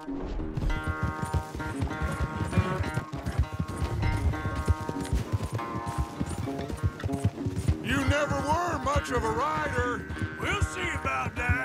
You never were much of a rider. We'll see about that.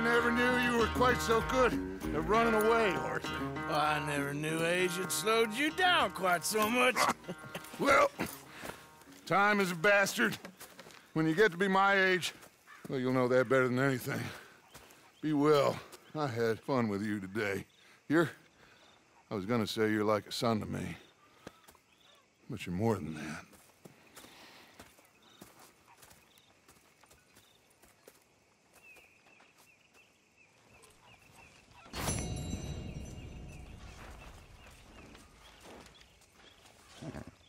I never knew you were quite so good at running away, Arthur. I never knew age had slowed you down quite so much. Well, time is a bastard. When you get to be my age, well, you'll know that better than anything. Be well. I had fun with you today. You're... I was gonna say you're like a son to me. But you're more than that. later.